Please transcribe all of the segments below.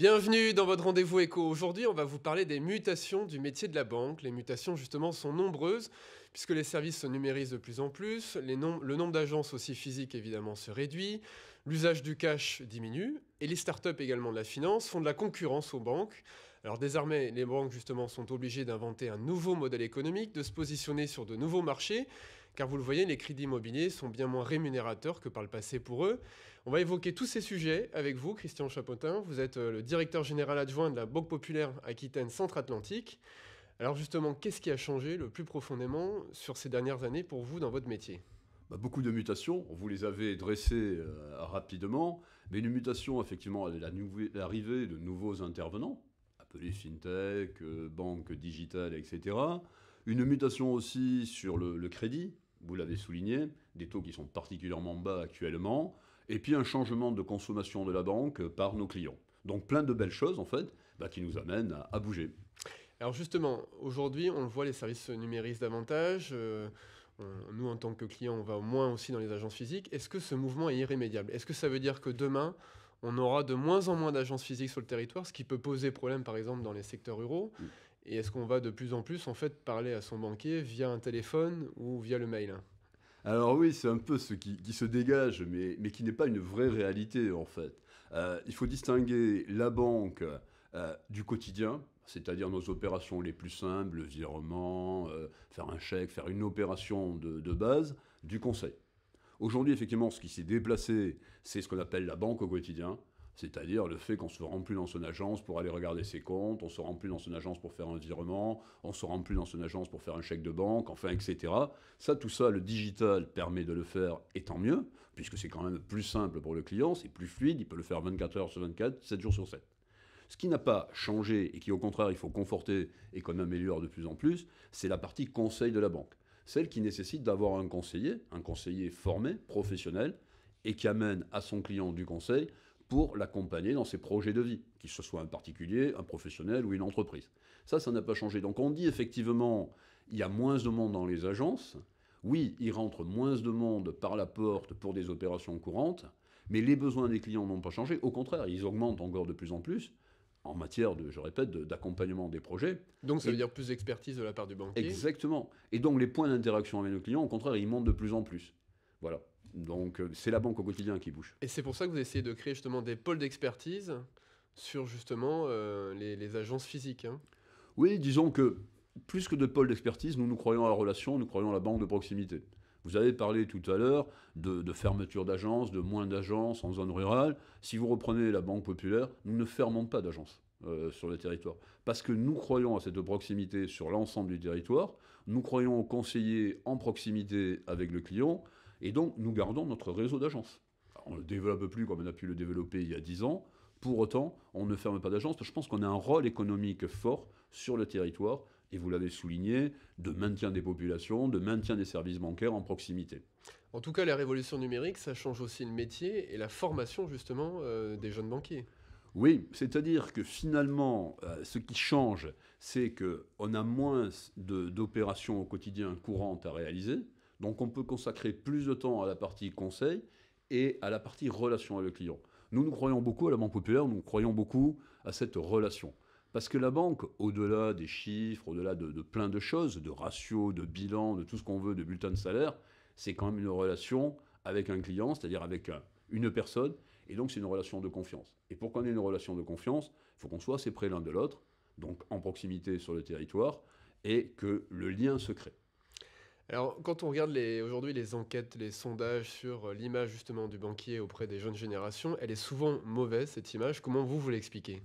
Bienvenue dans votre rendez-vous éco. Aujourd'hui, on va vous parler des mutations du métier de la banque. Les mutations, justement, sont nombreuses, puisque les services se numérisent de plus en plus, le nombre d'agences aussi physiques, évidemment, se réduit, l'usage du cash diminue, et les startups également de la finance font de la concurrence aux banques. Alors désormais, les banques, justement, sont obligées d'inventer un nouveau modèle économique, de se positionner sur de nouveaux marchés, car vous le voyez, les crédits immobiliers sont bien moins rémunérateurs que par le passé pour eux. On va évoquer tous ces sujets avec vous, Christian Chapotin. Vous êtes euh, le directeur général adjoint de la Banque Populaire Aquitaine Centre-Atlantique. Alors justement, qu'est-ce qui a changé le plus profondément sur ces dernières années pour vous dans votre métier? Bah, beaucoup de mutations, vous les avez dressées euh, rapidement, mais une mutation, effectivement, l'arrivée de nouveaux intervenants, appelés fintech, euh, banques digitales, etc. Une mutation aussi sur le crédit, vous l'avez souligné, des taux qui sont particulièrement bas actuellement, et puis un changement de consommation de la banque par nos clients. Donc plein de belles choses en fait bah, qui nous amènent à, bouger. Alors justement, aujourd'hui, on le voit, les services se numérisent davantage. Euh, nous, en tant que clients, on va au moins aussi dans les agences physiques. Est-ce que ce mouvement est irrémédiable? Est-ce que ça veut dire que demain, on aura de moins en moins d'agences physiques sur le territoire, ce qui peut poser problème, par exemple, dans les secteurs ruraux? Et est-ce qu'on va de plus en plus, en fait, parler à son banquier via un téléphone ou via le mail alors oui, c'est un peu ce qui, se dégage, mais, mais qui n'est pas une vraie réalité en fait. Euh, il faut distinguer la banque euh, du quotidien, c'est-à-dire nos opérations les plus simples, le virement, euh, faire un chèque, faire une opération de base, du conseil. Aujourd'hui, effectivement, ce qui s'est déplacé, c'est ce qu'on appelle la banque au quotidien, c'est-à-dire le fait qu'on se rend plus dans son agence pour aller regarder ses comptes, on se rend plus dans son agence pour faire un virement, on se rend plus dans son agence pour faire un chèque de banque, enfin, etc. Ça, tout ça, le digital permet de le faire, et tant mieux, puisque c'est quand même plus simple pour le client, c'est plus fluide, il peut le faire 24 heures sur 24, 7 jours sur 7. Ce qui n'a pas changé et qui, au contraire, il faut conforter et qu'on améliore de plus en plus, c'est la partie conseil de la banque. Celle qui nécessite d'avoir un conseiller, un conseiller formé, professionnel, et qui amène à son client du conseil pour l'accompagner dans ses projets de vie, qu'il ce soit un particulier, un professionnel ou une entreprise. Ça, ça n'a pas changé. Donc on dit effectivement, il y a moins de monde dans les agences. Oui, il rentre moins de monde par la porte pour des opérations courantes, mais les besoins des clients n'ont pas changé. Au contraire, ils augmentent encore de plus en plus en matière de, je répète, d'accompagnement des projets. Donc ça veut dire plus d'expertise de la part du banquier Exactement. Et donc les points d'interaction avec nos clients, au contraire, ils montent de plus en plus. Voilà. Donc euh, c'est la banque au quotidien qui bouge. Et c'est pour ça que vous essayez de créer justement des pôles d'expertise sur justement euh, les, agences physiques. Hein. Oui, disons que plus que de pôles d'expertise, nous nous croyons à la relation, nous croyons à la banque de proximité. Vous avez parlé tout à l'heure de, fermeture d'agences, de moins d'agences en zone rurale. Si vous reprenez la Banque Populaire, nous ne fermons pas d'agences. Euh, sur le territoire. Parce que nous croyons à cette proximité sur l'ensemble du territoire, nous croyons aux conseillers en proximité avec le client, et donc, nous gardons notre réseau d'agences. On ne le développe plus comme on a pu le développer il y a 10 ans. Pour autant, on ne ferme pas d'agence. Je pense qu'on a un rôle économique fort sur le territoire, et vous l'avez souligné, de maintien des populations, de maintien des services bancaires en proximité. En tout cas, la révolution numérique, ça change aussi le métier et la formation justement euh, des jeunes banquiers. Oui, c'est-à-dire que finalement, euh, ce qui change, c'est qu'on a moins d'opérations au quotidien courantes à réaliser. Donc on peut consacrer plus de temps à la partie conseil et à la partie relation avec le client. Nous, nous croyons beaucoup à la Banque Populaire, nous croyons beaucoup à cette relation. Parce que la banque, au-delà des chiffres, au-delà de, plein de choses, de ratios, de bilans, de tout ce qu'on veut, de bulletins de salaire, c'est quand même une relation avec un client, c'est-à-dire avec une personne, et donc c'est une relation de confiance. Et pour qu'on ait une relation de confiance, il faut qu'on soit assez près l'un de l'autre, donc en proximité sur le territoire, et que le lien se crée. Alors, quand on regarde aujourd'hui les enquêtes, les sondages sur euh, l'image justement du banquier auprès des jeunes générations, elle est souvent mauvaise, cette image. Comment vous, vous l'expliquez?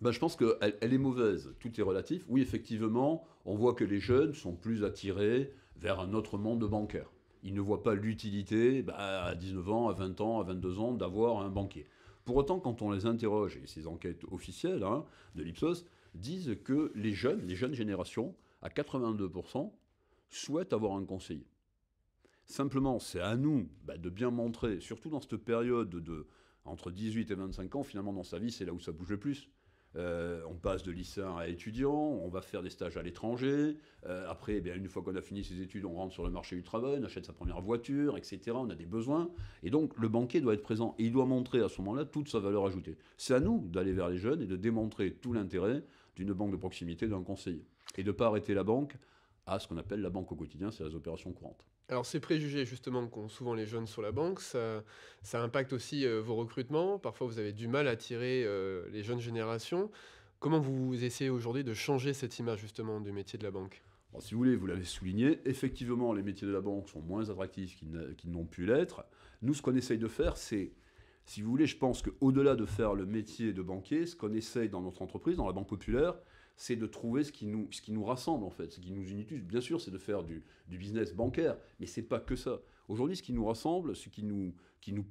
Ben, Je pense qu'elle elle est mauvaise. Tout est relatif. Oui, effectivement, on voit que les jeunes sont plus attirés vers un autre monde bancaire. Ils ne voient pas l'utilité, bah, à 19 ans, à 20 ans, à 22 ans, d'avoir un banquier. Pour autant, quand on les interroge, et ces enquêtes officielles hein, de l'Ipsos disent que les jeunes, les jeunes générations, à 82%, souhaitent avoir un conseiller. Simplement, c'est à nous bah, de bien montrer, surtout dans cette période de entre 18 et 25 ans, finalement dans sa vie, c'est là où ça bouge le plus. euh, on passe de lycéen à étudiant, on va faire des stages à l'étranger. Euh, après, eh bien, une fois qu'on a fini ses études, on rentre sur le marché du travail, on achète sa première voiture, etc. On a des besoins. Et donc, le banquier doit être présent et il doit montrer à ce moment-là toute sa valeur ajoutée. C'est à nous d'aller vers les jeunes et de démontrer tout l'intérêt d'une banque de proximité, d'un conseiller. Et de ne pas arrêter la banque à ce qu'on appelle la banque au quotidien, c'est les opérations courantes. Alors ces préjugés justement qu'ont souvent les jeunes sur la banque, ça, impacte aussi euh, vos recrutements. Parfois vous avez du mal à attirer euh, les jeunes générations. Comment vous essayez aujourd'hui de changer cette image justement du métier de la banque? Si vous voulez, vous l'avez souligné, effectivement les métiers de la banque sont moins attractifs qu'ils n'ont pu l'être. Nous ce qu'on essaye de faire c'est, si vous voulez, je pense qu'au-delà de faire le métier de banquier, ce qu'on essaye dans notre entreprise, dans la Banque Populaire, c'est de trouver ce qui, nous, ce qui nous rassemble en fait, ce qui nous unit Bien sûr, c'est de faire du, business bancaire, mais c'est pas que ça. Aujourd'hui, ce qui nous rassemble, ce qui nous, qui nous,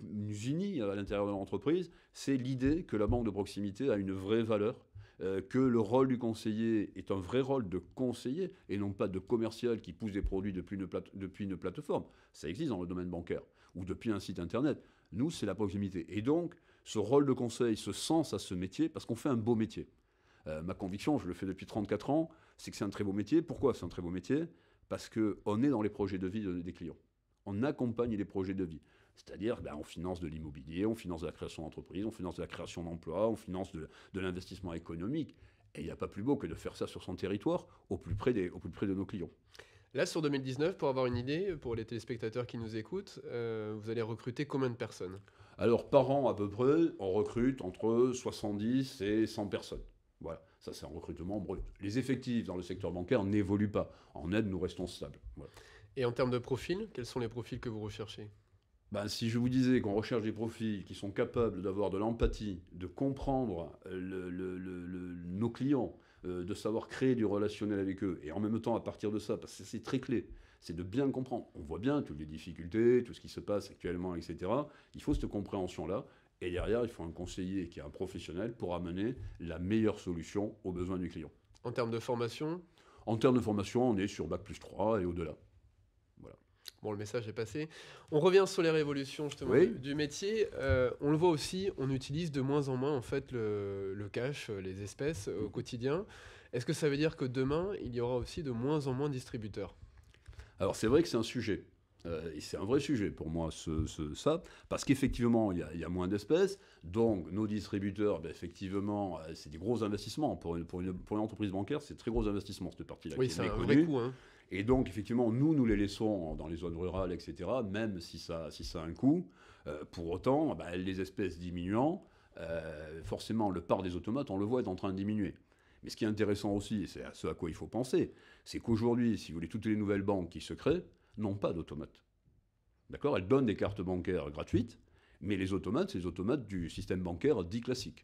unit à l'intérieur de l'entreprise, c'est l'idée que la banque de proximité a une vraie valeur, euh, que le rôle du conseiller est un vrai rôle de conseiller et non pas de commercial qui pousse des produits depuis une, depuis une plateforme. Ça existe dans le domaine bancaire ou depuis un site internet. Nous, c'est la proximité. Et donc, ce rôle de conseil, ce sens à ce métier, parce qu'on fait un beau métier. Euh, ma conviction, je le fais depuis 34 ans, c'est que c'est un très beau métier. Pourquoi c'est un très beau métier? Parce qu'on est dans les projets de vie des clients. On accompagne les projets de vie. C'est-à-dire, ben, on finance de l'immobilier, on finance de la création d'entreprise, on finance de la création d'emplois, on finance de, l'investissement économique. Et il n'y a pas plus beau que de faire ça sur son territoire, au plus près, des, au plus près de nos clients. Là, sur 2019, pour avoir une idée, pour les téléspectateurs qui nous écoutent, euh, vous allez recruter combien de personnes? Alors, par an, à peu près, on recrute entre 70 et 100 personnes. Voilà, ça c'est un recrutement brut. Les effectifs dans le secteur bancaire n'évoluent pas. En aide, nous restons stables. Et en termes de profil, quels sont les profils que vous recherchez? Ben, si je vous disais qu'on recherche des profils qui sont capables d'avoir de l'empathie, de comprendre nos clients, euh, de savoir créer du relationnel avec eux, et en même temps à partir de ça, parce que c'est très clé, c'est de bien comprendre. On voit bien toutes les difficultés, tout ce qui se passe actuellement, etc. Il faut cette compréhension-là, et derrière, il faut un conseiller qui est un professionnel pour amener la meilleure solution aux besoins du client. En termes de formation En termes de formation, on est sur Bac plus 3 et au-delà. Voilà. Bon, le message est passé. On revient sur les révolutions justement du, métier. Euh, on le voit aussi, on utilise de moins en moins en fait le, cash, les espèces au quotidien. Est-ce que ça veut dire que demain, il y aura aussi de moins en moins de distributeurs? Alors c'est vrai que c'est un sujet. Euh, c'est un vrai sujet pour moi, ça, parce qu'effectivement, il y, a moins d'espèces. Donc, nos distributeurs, ben, effectivement, euh, c'est des gros investissements. Pour une, pour une, pour une entreprise bancaire, c'est très gros investissements, cette partie-là. Oui, c'est un vrai coût. Hein. Et donc, effectivement, nous, nous les laissons dans les zones rurales, etc., même si ça, si ça a un coût. Euh, pour autant, ben, les espèces diminuant, forcément, le part des automates, on le voit, est en train de diminuer. Mais ce qui est intéressant aussi, et c'est à ce à quoi il faut penser, c'est qu'aujourd'hui, si vous voulez, toutes les nouvelles banques qui se créent, n'ont pas d'automates. D'accord? Elles donnent des cartes bancaires gratuites, mais les automates, c'est les automates du système bancaire dit classique.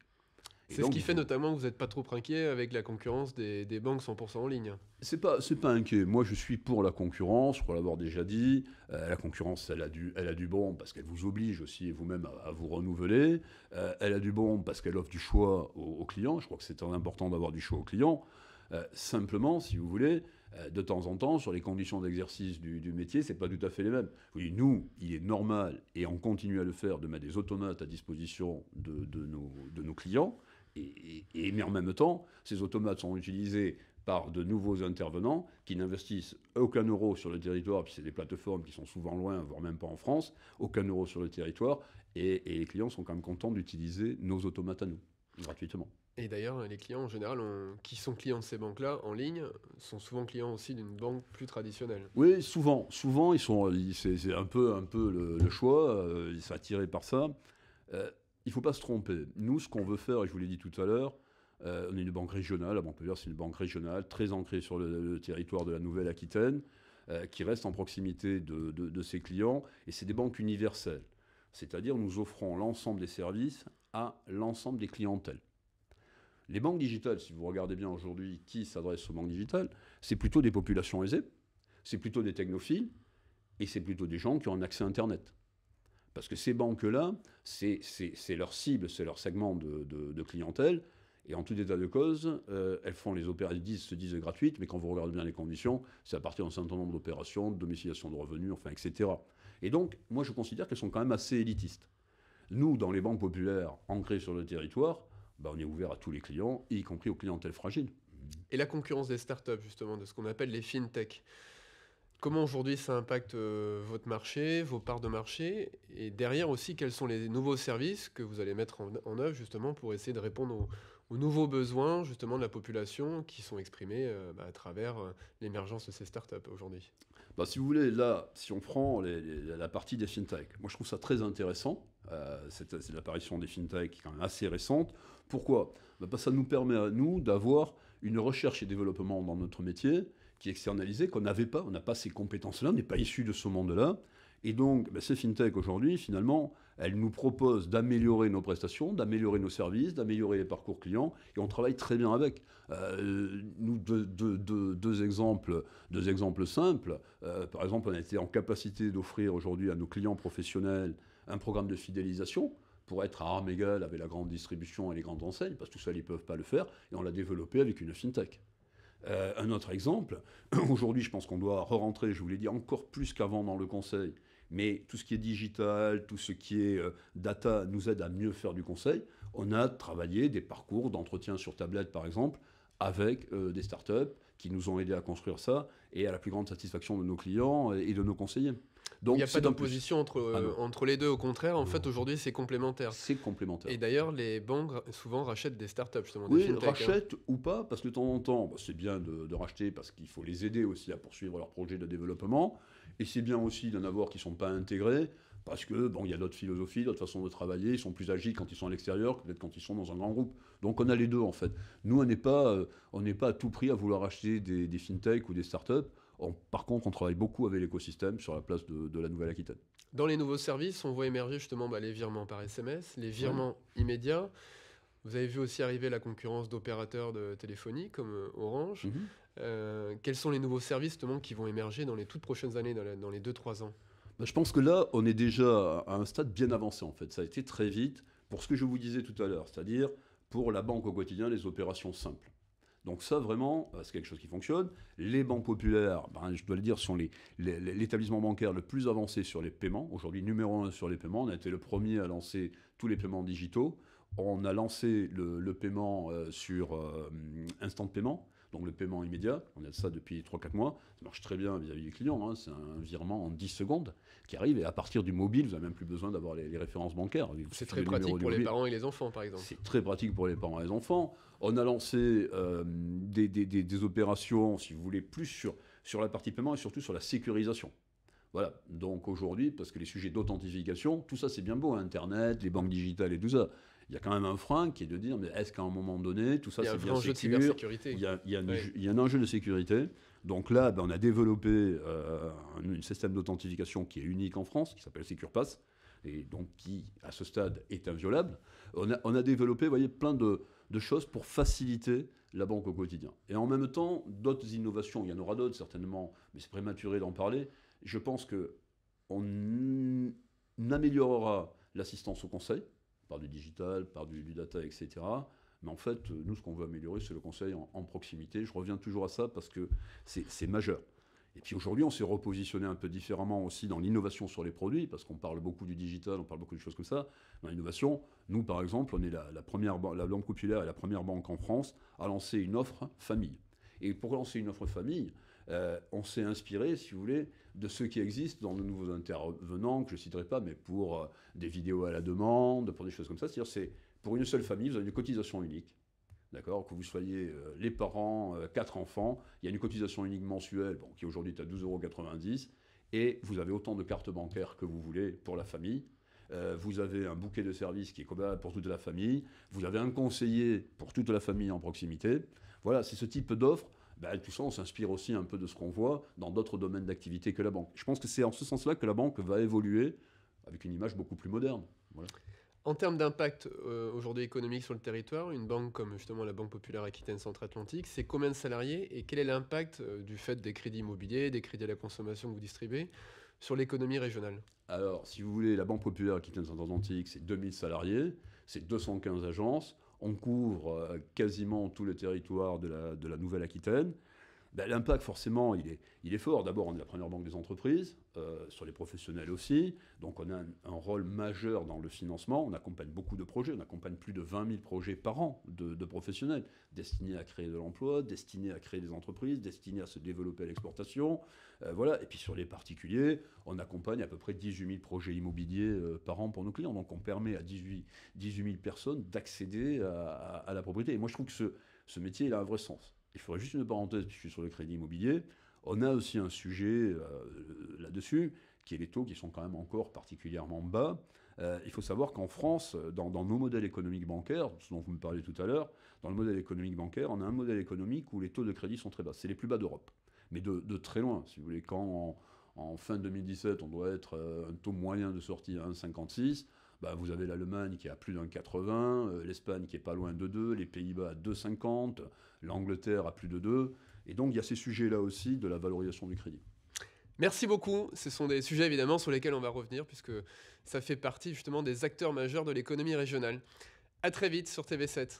C'est ce qui fait notamment que vous n'êtes pas trop inquiet avec la concurrence des, banques 100% en ligne. C'est pas, c'est pas inquiet. Moi, je suis pour la concurrence, je crois l'avoir déjà dit. Euh, la concurrence, elle a du, elle a du bon parce qu'elle vous oblige aussi vous-même à, vous renouveler. Euh, elle a du bon parce qu'elle offre du choix aux, clients. Je crois que c'est important d'avoir du choix aux clients. Euh, simplement, si vous voulez, de temps en temps, sur les conditions d'exercice du, du, métier, c'est pas tout à fait les mêmes. Nous, il est normal, et on continue à le faire, de mettre des automates à disposition de, nos, clients, et, mais en même temps, ces automates sont utilisés par de nouveaux intervenants qui n'investissent aucun euro sur le territoire, puis c'est des plateformes qui sont souvent loin, voire même pas en France, aucun euro sur le territoire, et les clients sont quand même contents d'utiliser nos automates à nous, gratuitement. Et d'ailleurs, les clients en général qui sont clients de ces banques-là en ligne sont souvent clients aussi d'une banque plus traditionnelle. Oui, souvent. Souvent, ils sont, c'est un peu, un peu le, choix. Euh, ils sont attirés par ça. Euh, il ne faut pas se tromper. Nous, ce qu'on veut faire, et je vous l'ai dit tout à l'heure, euh, on est une banque régionale. La Banque Populaire, c'est une banque régionale très ancrée sur le, territoire de la Nouvelle-Aquitaine, qui reste en proximité de, de ses clients. Et c'est des banques universelles. C'est-à-dire, nous offrons l'ensemble des services à l'ensemble des clientèles. Les banques digitales, si vous regardez bien aujourd'hui qui s'adresse aux banques digitales, c'est plutôt des populations aisées, c'est plutôt des technophiles, et c'est plutôt des gens qui ont un accès à Internet. Parce que ces banques-là, c'est leur cible, c'est leur segment de, clientèle, et en tout état de cause, euh, elles font les opérations, se disent gratuites, mais quand vous regardez bien les conditions, c'est à partir d'un certain nombre d'opérations, de domiciliation de revenus, enfin, etc. Et donc, moi, je considère qu'elles sont quand même assez élitistes. Nous, dans les banques populaires ancrées sur le territoire, bah, on est ouvert à tous les clients, y compris aux clientèles fragiles. Et la concurrence des startups, justement, de ce qu'on appelle les fintech. Comment aujourd'hui ça impacte euh, votre marché, vos parts de marché? Et derrière aussi, quels sont les nouveaux services que vous allez mettre en, œuvre justement pour essayer de répondre aux, nouveaux besoins justement de la population qui sont exprimés euh, bah, à travers euh, l'émergence de ces startups aujourd'hui? Bah, Si vous voulez, là, si on prend la partie des fintech, moi je trouve ça très intéressant. c'est l'apparition des fintech qui est quand même assez récente. Pourquoi? Bah, Parce que ça nous permet à nous d'avoir une recherche et développement dans notre métier qui est externalisé, qu'on n'avait pas. On n'a pas ces compétences-là, on n'est pas issu de ce monde-là. Et donc, ben, ces fintech aujourd'hui, finalement, elles nous proposent d'améliorer nos prestations, d'améliorer nos services, d'améliorer les parcours clients, et on travaille très bien avec. Euh, nous, deux, exemples, deux exemples simples. Euh, par exemple, on a été en capacité d'offrir aujourd'hui à nos clients professionnels un programme de fidélisation pour être à armes égales avec la grande distribution et les grandes enseignes, parce que tout ça, ils ne peuvent pas le faire, et on l'a développé avec une fintech. Euh, un autre exemple, aujourd'hui je pense qu'on doit re-rentrer, je vous l'ai dit, encore plus qu'avant dans le conseil, mais tout ce qui est digital, tout ce qui est euh, data nous aide à mieux faire du conseil. On a travaillé des parcours d'entretien sur tablette par exemple avec euh, des startups qui nous ont aidés à construire ça et à la plus grande satisfaction de nos clients et de nos conseillers. Donc, il n'y a pas d'opposition entre, ah entre les deux, au contraire, en fait, aujourd'hui, c'est complémentaire. C'est complémentaire. Et d'ailleurs, les banques souvent rachètent des startups, justement. Oui, des hein. rachètent ou pas, parce que de temps en temps, bah, c'est bien de, de, racheter parce qu'il faut les aider aussi à poursuivre leur projet de développement. Et c'est bien aussi d'en avoir qui ne sont pas intégrés, parce que bon, il y a d'autres philosophies, d'autres façons de travailler. Ils sont plus agiles quand ils sont à l'extérieur que peut-être quand ils sont dans un grand groupe. Donc on a les deux en fait. Nous, on n'est pas, euh, on n'est pas à tout prix à vouloir acheter des, des fintech ou des startups par contre, on travaille beaucoup avec l'écosystème sur la place de, la Nouvelle-Aquitaine. Dans les nouveaux services, on voit émerger justement bah, les virements par SMS, les virements immédiats. Vous avez vu aussi arriver la concurrence d'opérateurs de téléphonie comme euh, Orange. Mhm. Euh, quels sont les nouveaux services justement qui vont émerger dans les toutes prochaines années, dans, les 2-3 ans? Bah, Je pense que là, on est déjà à un stade bien avancé en fait. Ça a été très vite pour ce que je vous disais tout à l'heure, c'est-à-dire pour la banque au quotidien, les opérations simples. Donc ça, vraiment, euh, c'est quelque chose qui fonctionne. Les banques populaires, ben, je dois le dire, sont l'établissement bancaire le plus avancé sur les paiements. Aujourd'hui, numéro un sur les paiements. On a été le premier à lancer tous les paiements digitaux. On a lancé le, paiement euh, sur euh, instant de paiement donc le paiement immédiat. On a ça depuis 3-4 mois. Ça marche très bien vis-à-vis des clients. Hein. C'est un virement en 10 secondes qui arrive. Et à partir du mobile, vous n'avez même plus besoin d'avoir les, références bancaires. C'est très pratique pour les parents et les enfants, par exemple. C'est très pratique pour les parents et les enfants. On a lancé euh, des, opérations, si vous voulez, plus sur, sur la partie paiement et surtout sur la sécurisation. Voilà, donc aujourd'hui, parce que les sujets d'authentification, tout ça c'est bien beau, Internet, les banques digitales et tout ça il y a quand même un frein qui est de dire, mais est-ce qu'à un moment donné, tout ça c'est bien enjeu de cybersécurité. Il y, a, il, y a un enjeu de sécurité. Donc là, ben, on a développé euh, un, système d'authentification qui est unique en France, qui s'appelle SecurePass, et donc qui, à ce stade, est inviolable. On a, on a développé, vous voyez, plein de, de, choses pour faciliter la banque au quotidien. Et en même temps, d'autres innovations, il y en aura d'autres certainement, mais c'est prématuré d'en parler. Je pense que on améliorera l'assistance au conseil, par du digital, par du, data, etc. Mais en fait, nous, ce qu'on veut améliorer, c'est le conseil en, proximité. Je reviens toujours à ça parce que c'est majeur. Et puis aujourd'hui, on s'est repositionné un peu différemment aussi dans l'innovation sur les produits, parce qu'on parle beaucoup du digital, on parle beaucoup de choses comme ça. Dans l'innovation, nous, par exemple, on est la, la première, la Banque Populaire et la première banque en France à lancer une offre famille. Et pour lancer une offre famille, euh, on s'est inspiré, si vous voulez, de ce qui existe dans de nouveaux intervenants, que je ne citerai pas, mais pour euh, des vidéos à la demande, pour des choses comme ça. C'est-à-dire, c'est pour une seule famille, vous avez une cotisation unique. D'accord? Que vous soyez euh, les parents, quatre enfants, il y a une cotisation unique mensuelle, bon, qui aujourd'hui est à 12,90 euros, et vous avez autant de cartes bancaires que vous voulez pour la famille. vous avez un bouquet de services qui est commun pour toute la famille. Vous avez un conseiller pour toute la famille en proximité. Voilà, c'est ce type d'offre bah, tout ça, on s'inspire aussi un peu de ce qu'on voit dans d'autres domaines d'activité que la banque. Je pense que c'est en ce sens-là que la banque va évoluer avec une image beaucoup plus moderne. En termes d'impact euh, aujourd'hui économique sur le territoire, une banque comme justement la Banque Populaire Aquitaine Centre-Atlantique, c'est combien de salariés et quel est l'impact euh, du fait des crédits immobiliers, des crédits à la consommation que vous distribuez sur l'économie régionale? Alors, si vous voulez, la Banque Populaire Aquitaine Centre-Atlantique, c'est 2000 salariés, c'est 215 agences. On couvre euh, quasiment tout le territoire de la, Nouvelle-Aquitaine. Ben, l'impact, forcément, il est, fort. D'abord, on est la première banque des entreprises, euh, sur les professionnels aussi. Donc, on a un, rôle majeur dans le financement. On accompagne beaucoup de projets. On accompagne plus de 20 000 projets par an de, professionnels destinés à créer de l'emploi, destinés à créer des entreprises, destinés à se développer à l'exportation. Euh, voilà. Et puis, sur les particuliers, on accompagne à peu près 18 000 projets immobiliers euh, par an pour nos clients. Donc, on permet à 18, 18 000 personnes d'accéder à, la propriété. Et moi, je trouve que ce, ce métier, il a un vrai sens. Il faudrait juste une parenthèse, puisque je suis sur le crédit immobilier. On a aussi un sujet euh, là-dessus, qui est les taux qui sont quand même encore particulièrement bas. Euh, il faut savoir qu'en France, dans, nos modèles économiques bancaires, ce dont vous me parlez tout à l'heure, dans le modèle économique bancaire, on a un modèle économique où les taux de crédit sont très bas. C'est les plus bas d'Europe. Mais de, très loin, si vous voulez. Quand en, fin 2017, on doit être euh, un taux moyen de sortie à 1,56, bah, vous avez l'Allemagne qui à plus d'un 80, euh, l'Espagne qui est pas loin de 2, les Pays-Bas à 2,50, l'Angleterre à plus de 2. Et donc il y a ces sujets-là aussi de la valorisation du crédit. Merci beaucoup. Ce sont des sujets évidemment sur lesquels on va revenir puisque ça fait partie justement des acteurs majeurs de l'économie régionale. À très vite sur TV7.